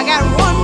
I got one.